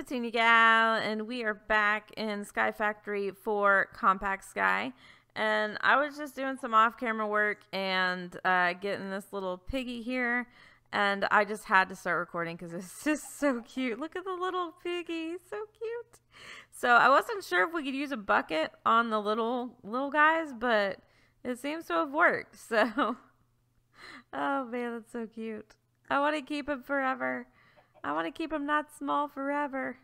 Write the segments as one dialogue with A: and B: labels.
A: Petunia Gal, and we are back in Sky Factory 4 Compact Sky. And I was just doing some off-camera work and uh, getting this little piggy here, and I just had to start recording because it's just so cute. Look at the little piggy, so cute. So I wasn't sure if we could use a bucket on the little little guys, but it seems to have worked. So, oh man, that's so cute. I want to keep him forever. I want to keep him not small forever.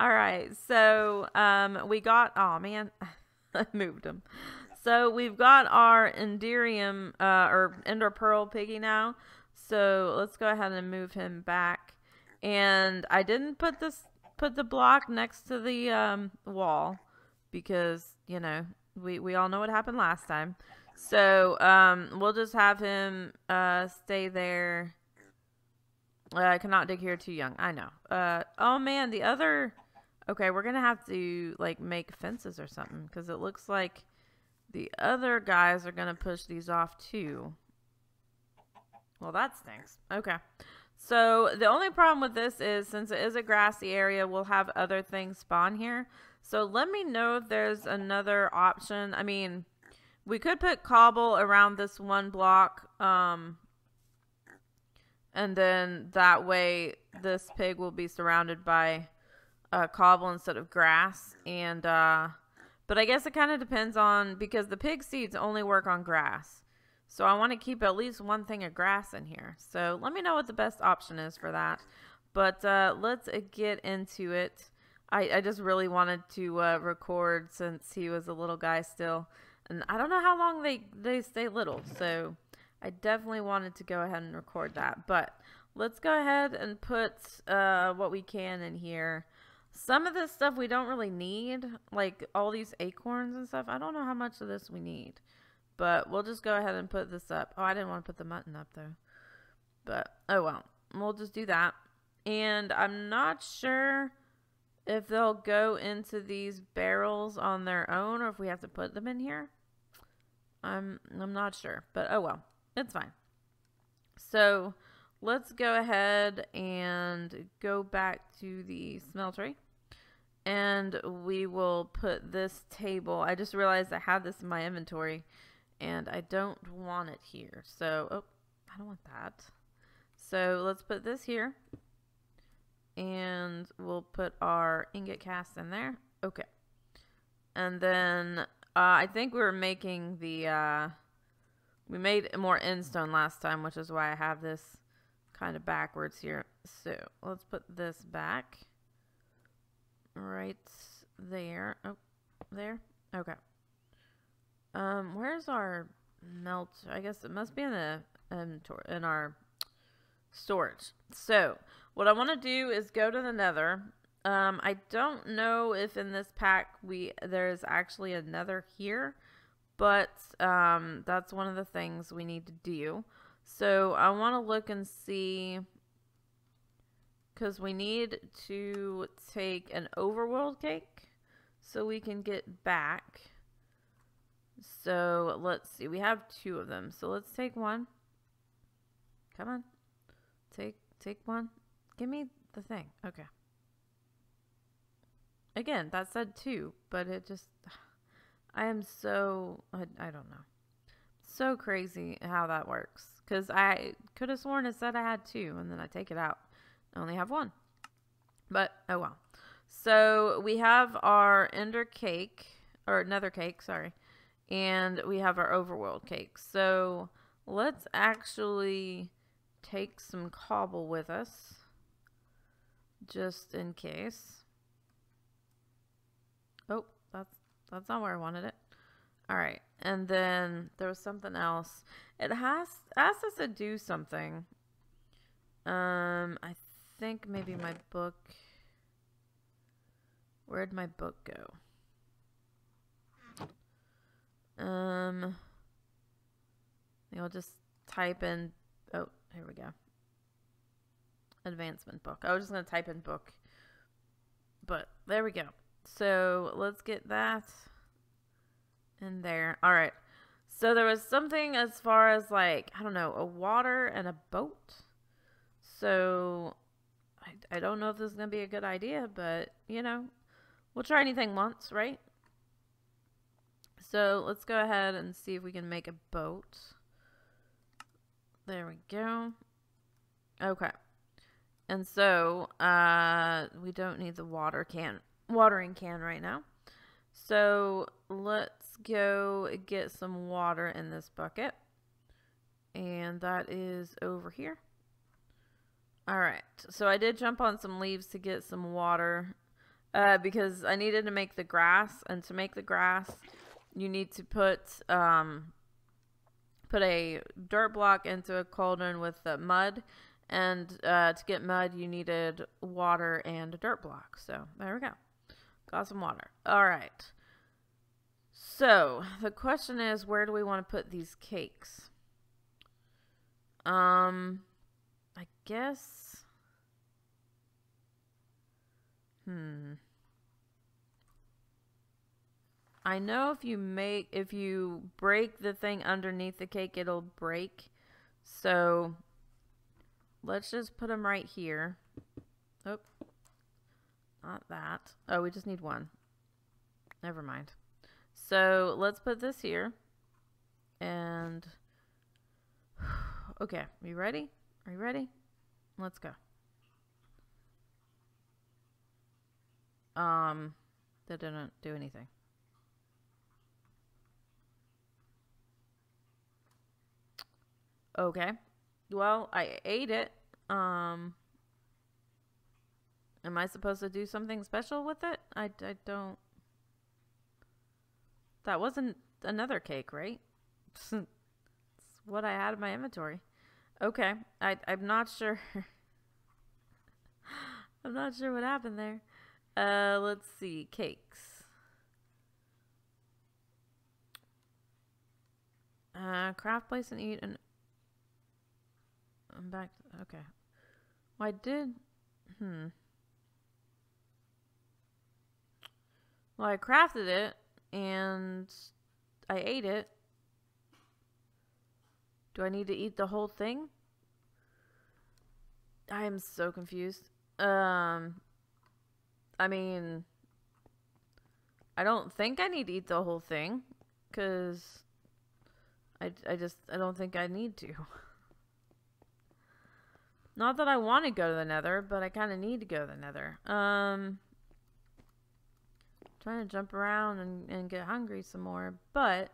A: All right, so um, we got. Oh man, I moved him. So we've got our Enderium uh, or Ender Pearl piggy now. So let's go ahead and move him back. And I didn't put this put the block next to the um, wall because you know we we all know what happened last time. So um, we'll just have him uh, stay there I uh, cannot dig here too young. I know. Uh, oh man, the other. Okay, we're gonna have to like make fences or something because it looks like the other guys are gonna push these off too. Well, that stinks. Okay. So the only problem with this is since it is a grassy area, we'll have other things spawn here. So let me know if there's another option. I mean, we could put cobble around this one block. Um, and then that way this pig will be surrounded by cobble instead of grass. And uh, but i guess it kind of depends on because the pig seeds only work on grass. So i want to keep at least one thing of grass in here. So let me know what the best option is for that. But uh, let's uh, get into it. I, I just really wanted to uh, record since he was a little guy still. And i don't know how long they they stay little. So I definitely wanted to go ahead and record that. But let's go ahead and put uh, what we can in here. Some of this stuff we don't really need, like all these acorns and stuff. I don't know how much of this we need. But we'll just go ahead and put this up. Oh, I didn't want to put the mutton up though. But, oh well. We'll just do that. And I'm not sure if they'll go into these barrels on their own or if we have to put them in here. I'm I'm not sure, but oh well. It's fine. So let's go ahead and go back to the smeltery. And we will put this table. I just realized I had this in my inventory. And I don't want it here. So, oh, I don't want that. So let's put this here. And we'll put our ingot cast in there. Okay. And then uh, I think we were making the... Uh, we made more end stone last time, which is why I have this kind of backwards here. So let's put this back right there. Oh, there. Okay. Um, where's our melt? I guess it must be in the in our storage. So what I want to do is go to the Nether. Um, I don't know if in this pack we there's actually a Nether here. But um, that's one of the things we need to do. So I want to look and see because we need to take an overworld cake so we can get back. So let's see. We have two of them. So let's take one. Come on. Take take one. Give me the thing. Okay. Again, that said two, but it just I am so, I, I don't know. So crazy how that works. Because I could have sworn it said I had two, and then I take it out. I only have one. But, oh well. So we have our ender cake, or nether cake, sorry. And we have our overworld cake. So let's actually take some cobble with us. Just in case. Oh, that's not where I wanted it. All right. And then there was something else. It has asked us to do something. Um, I think maybe my book. Where'd my book go? Um, I'll just type in. Oh, here we go. Advancement book. I was just gonna type in book, but there we go. So let's get that in there. All right. So there was something as far as like, I don't know, a water and a boat. So I I don't know if this is going to be a good idea, but, you know, we'll try anything once, right? So let's go ahead and see if we can make a boat. There we go. Okay. And so, uh, we don't need the water can, watering can right now. So let's go get some water in this bucket. And that is over here. All right. So I did jump on some leaves to get some water uh, because I needed to make the grass. And to make the grass, you need to put um, put a dirt block into a cauldron with the mud. And uh, to get mud, you needed water and a dirt block. So there we go. Got some water. All right. So the question is, where do we want to put these cakes? Um, I guess. Hmm. I know if you make if you break the thing underneath the cake, it'll break. So let's just put them right here. Oh, not that. Oh, we just need one. Never mind. So let's put this here. And okay, are you ready? Are you ready? Let's go. Um, that didn't do anything. Okay. Well, I ate it. Um, am I supposed to do something special with it? I, I don't. That wasn't another cake, right? it's what I had in my inventory. Okay. I, I'm not sure. I'm not sure what happened there. Uh, let's see. Cakes. Uh, craft, place, and eat, and I'm back. Okay. I did. Hmm. Well, I crafted it and I ate it. Do I need to eat the whole thing? I am so confused. Um, I mean, I don't think I need to eat the whole thing because I, I just, I don't think I need to. Not that I want to go to the nether, but I kind of need to go to the nether. Um, trying to jump around and, and get hungry some more. But,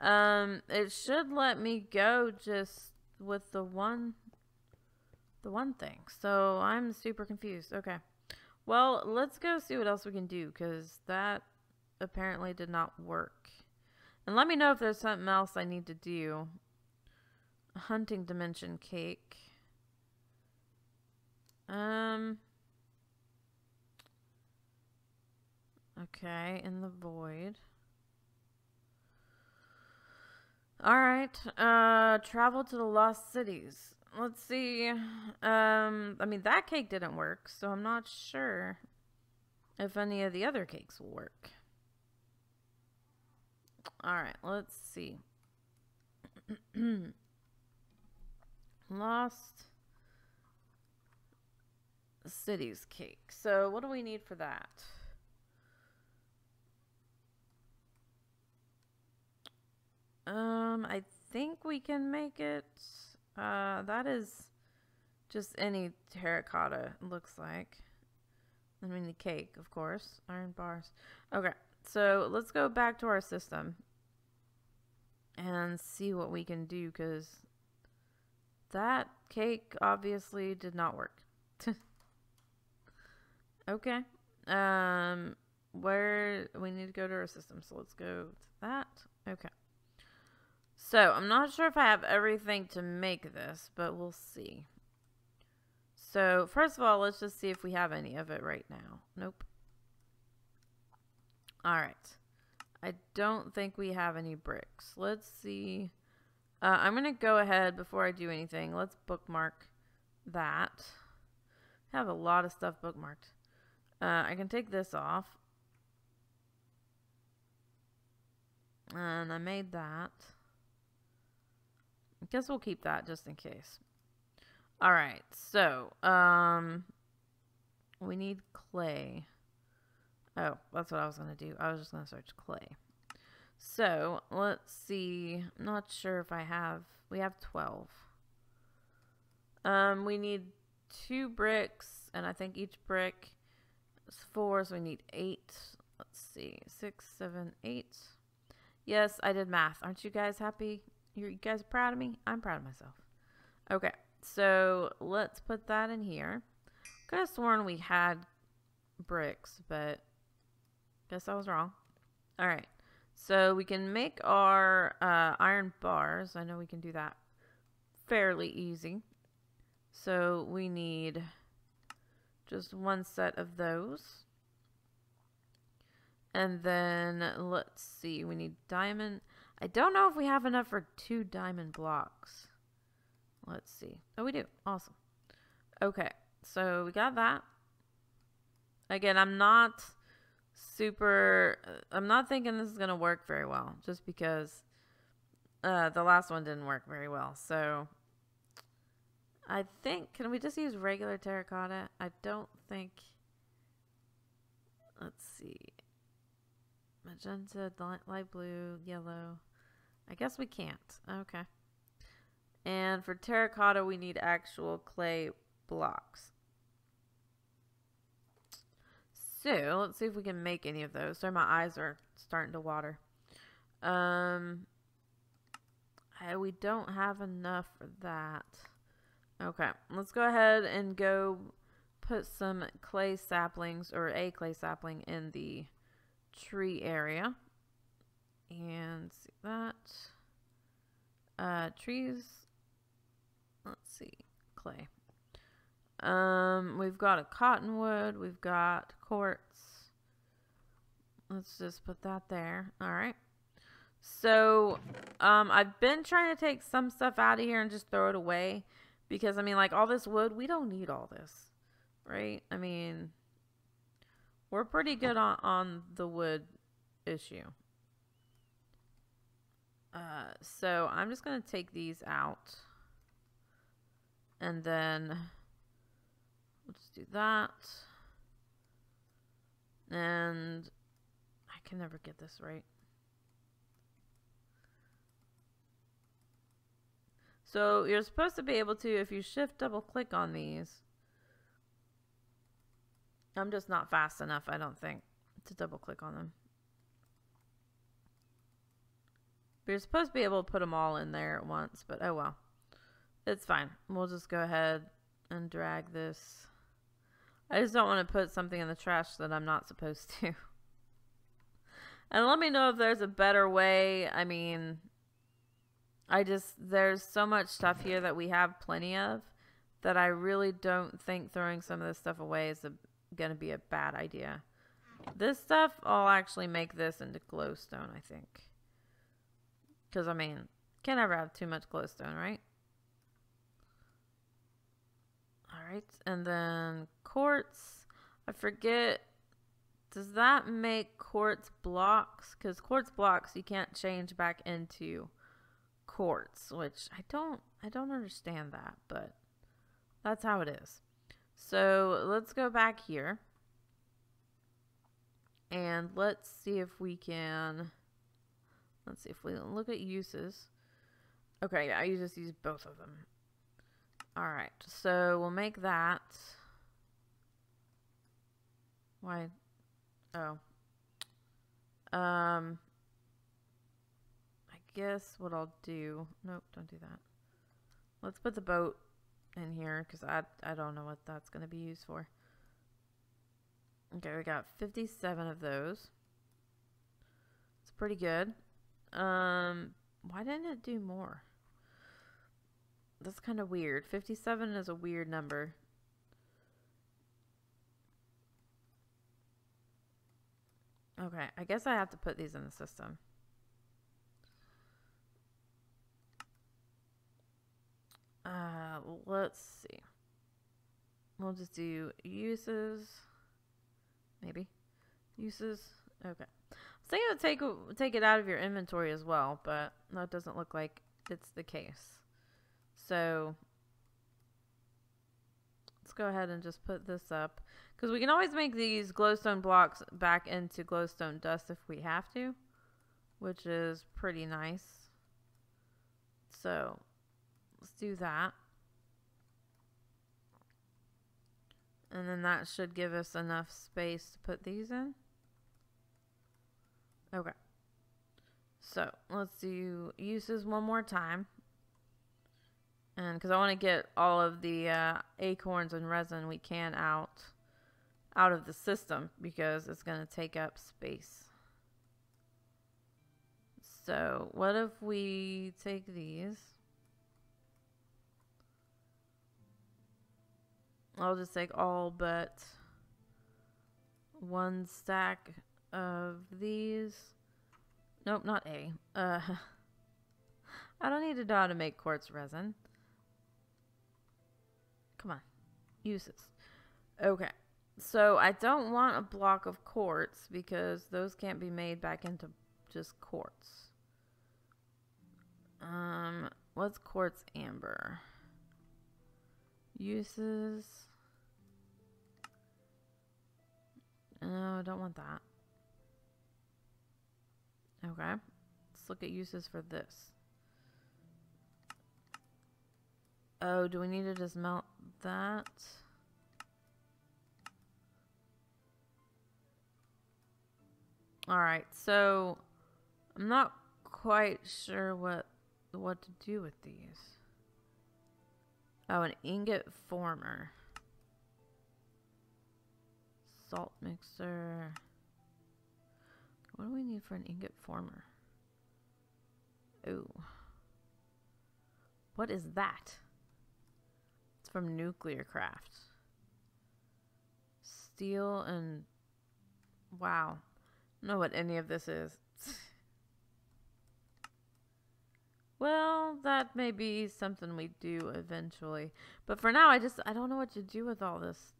A: um, it should let me go just with the one, the one thing. So I'm super confused. Okay. Well, let's go see what else we can do because that apparently did not work. And let me know if there's something else I need to do. Hunting dimension cake. Um. Okay, in the void. Alright, uh, travel to the lost cities. Let's see. Um, I mean, that cake didn't work, so I'm not sure if any of the other cakes will work. Alright, let's see. lost cities cake. So what do we need for that? Um, I think we can make it. Uh, that is just any terracotta, looks like. I mean, the cake, of course. Iron bars. Okay, so let's go back to our system and see what we can do, because that cake obviously did not work. Okay. Um, where we need to go to our system. So let's go to that. Okay. So I'm not sure if I have everything to make this, but we'll see. So first of all, let's just see if we have any of it right now. Nope. All right. I don't think we have any bricks. Let's see. Uh, I'm going to go ahead before I do anything. Let's bookmark that. I have a lot of stuff bookmarked. Uh, I can take this off. And I made that. Guess we'll keep that just in case. Alright, so, um, we need clay. Oh, that's what I was going to do. I was just going to search clay. So, let's see. I'm not sure if I have... We have 12. Um, we need two bricks, and I think each brick is four, so we need eight. Let's see. Six, seven, eight. Yes, I did math. Aren't you guys happy? You guys proud of me? I'm proud of myself. Okay, so let's put that in here. Could have sworn we had bricks, but guess I was wrong. All right, so we can make our uh, iron bars. I know we can do that fairly easy. So we need just one set of those. And then let's see, we need diamond. I don't know if we have enough for two diamond blocks. Let's see. Oh, we do. Awesome. Okay, so we got that. Again, I'm not super, I'm not thinking this is going to work very well just because uh, the last one didn't work very well. So I think, can we just use regular terracotta? I don't think, let's see, magenta, light blue, yellow. I guess we can't. Okay. And for terracotta, we need actual clay blocks. So, let's see if we can make any of those. Sorry, my eyes are starting to water. Um, we don't have enough for that. Okay, let's go ahead and go put some clay saplings or a clay sapling in the tree area. And see that. Uh, trees. Let's see. Clay. Um, we've got a cottonwood. We've got quartz. Let's just put that there. All right. So, um, I've been trying to take some stuff out of here and just throw it away because, I mean, like, all this wood, we don't need all this, right? I mean, we're pretty good on, on the wood issue. Uh, so I'm just going to take these out. And then let's do that. And I can never get this right. So you're supposed to be able to, if you shift double click on these, I'm just not fast enough, I don't think, to double click on them. You're supposed to be able to put them all in there at once, but oh well. It's fine. We'll just go ahead and drag this. I just don't want to put something in the trash that I'm not supposed to. and let me know if there's a better way. I mean, I just, there's so much stuff here that we have plenty of that I really don't think throwing some of this stuff away is going to be a bad idea. This stuff, I'll actually make this into glowstone, I think. Because, I mean, can't ever have too much glowstone, right? Alright, and then quartz. I forget, does that make quartz blocks? Because quartz blocks you can't change back into quartz, which I don't I don't understand that, but that's how it is. So let's go back here and let's see if we can let's see if we look at uses. Okay, yeah, I just use both of them. Alright, so we'll make that. Why? Oh. Um, I guess what I'll do... Nope, don't do that. Let's put the boat in here because I, I don't know what that's going to be used for. Okay, we got 57 of those. It's pretty good. Um, why didn't it do more? That's kind of weird. 57 is a weird number. Okay, I guess I have to put these in the system. Uh, let's see. We'll just do uses. Maybe. Uses. Okay. I was thinking to take, take it out of your inventory as well, but that doesn't look like it's the case. So, let's go ahead and just put this up. Because we can always make these glowstone blocks back into glowstone dust if we have to. Which is pretty nice. So, let's do that. And then that should give us enough space to put these in. Okay. So, let's do uses one more time. And because I want to get all of the uh, acorns and resin we can out out of the system because it's going to take up space. So what if we take these? I'll just take all but one stack of these. Nope, not A. Uh, I don't need a how to make quartz resin. Come on. Uses. Okay. So I don't want a block of quartz because those can't be made back into just quartz. Um, what's quartz amber? Uses. No, I don't want that. Okay. Let's look at uses for this. Oh, do we need to just melt that. Alright, so I'm not quite sure what what to do with these. Oh, an ingot former. Salt mixer. What do we need for an ingot former? Ooh. What is that? It's from Nuclear Craft. Steel and... Wow. I don't know what any of this is. well, that may be something we do eventually. But for now, I just... I don't know what to do with all this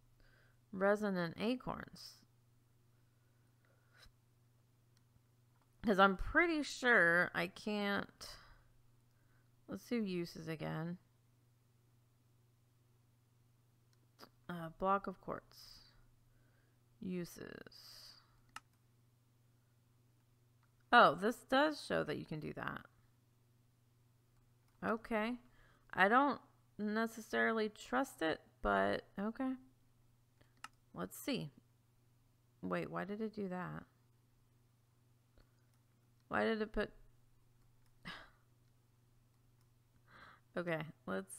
A: resin and acorns. Because I'm pretty sure I can't... Let's do uses again. Uh, block of quartz. Uses. Oh, this does show that you can do that. Okay. I don't necessarily trust it, but okay. Let's see. Wait, why did it do that? Why did it put... okay, let's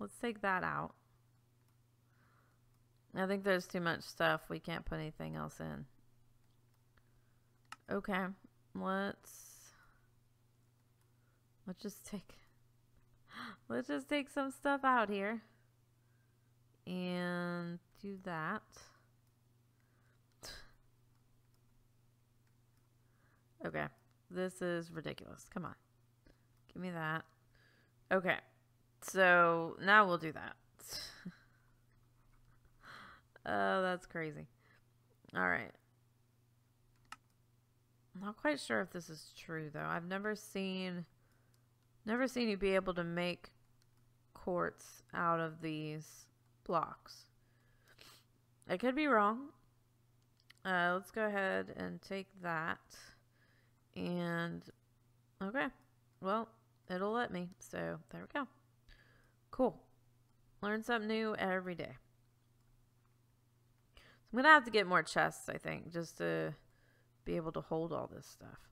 A: let's take that out. I think there's too much stuff. We can't put anything else in. Okay. Let's let's just take let's just take some stuff out here and do that. Okay. This is ridiculous. Come on. Give me that. Okay. So now we'll do that. Oh, that's crazy. All right. Not quite sure if this is true though. I've never seen never seen you be able to make quartz out of these blocks. I could be wrong. Uh, let's go ahead and take that. And, okay. Well, it'll let me. So, there we go. Cool. Learn something new every day. I'm going to have to get more chests, I think, just to be able to hold all this stuff.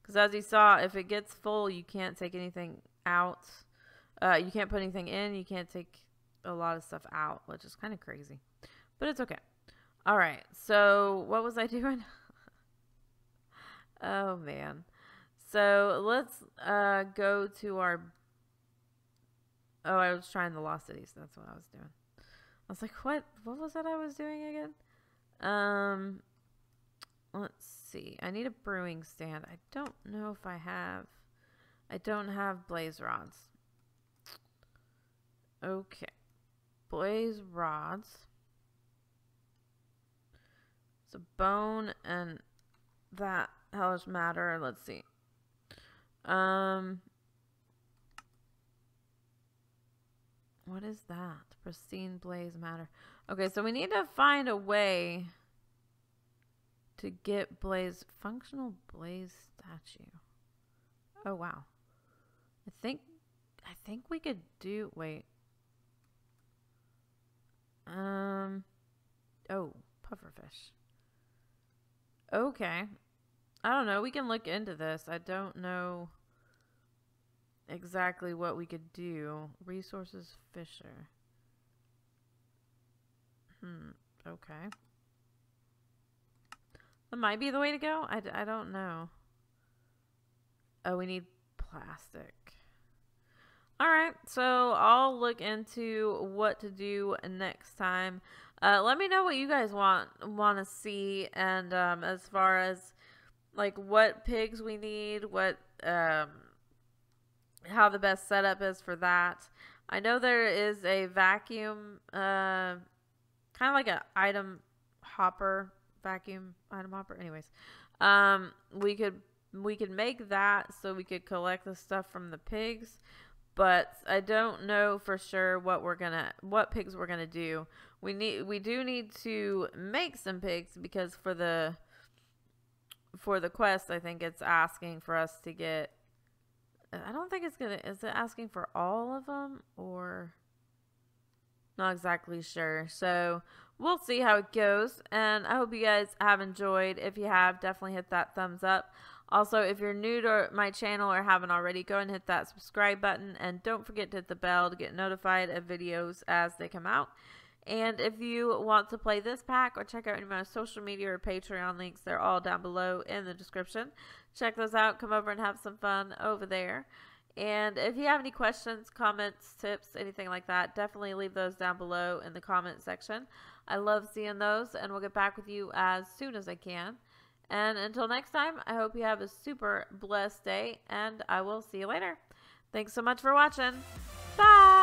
A: Because as you saw, if it gets full, you can't take anything out. Uh, you can't put anything in. You can't take a lot of stuff out, which is kind of crazy. But it's okay. All right. So what was I doing? Oh, man. So let's uh, go to our... Oh, I was trying the Lost Cities. That's what I was doing. I was like, what? What was that I was doing again? Um, let's see. I need a brewing stand. I don't know if I have. I don't have blaze rods. Okay. Blaze rods. It's a bone and that hellish matter. Let's see. Um, What is that? Pristine blaze matter. Okay, so we need to find a way to get blaze functional blaze statue. Oh wow. I think I think we could do wait. Um oh, pufferfish. Okay. I don't know. We can look into this. I don't know exactly what we could do. Resourceful Fisher. Hmm. Okay. That might be the way to go. I, I don't know. Oh, we need plastic. All right, so I'll look into what to do next time. Uh, let me know what you guys want want to see, and um, as far as like what pigs we need, what um, how the best setup is for that. I know there is a vacuum, uh, kind of like an item hopper vacuum item hopper. Anyways, um, we could we could make that so we could collect the stuff from the pigs but I don't know for sure what we're gonna what pigs we're gonna do. We need we do need to make some pigs because for the for the quest I think it's asking for us to get I don't think it's gonna is it asking for all of them or not exactly sure. So we'll see how it goes and I hope you guys have enjoyed. If you have, definitely hit that thumbs up. Also, if you're new to my channel or haven't already, go and hit that subscribe button. And don't forget to hit the bell to get notified of videos as they come out. And if you want to play this pack or check out any of my social media or Patreon links, they're all down below in the description. Check those out. Come over and have some fun over there. And if you have any questions, comments, tips, anything like that, definitely leave those down below in the comment section. I love seeing those, and we'll get back with you as soon as I can. And until next time, I hope you have a super blessed day, and I will see you later. Thanks so much for watching. Bye!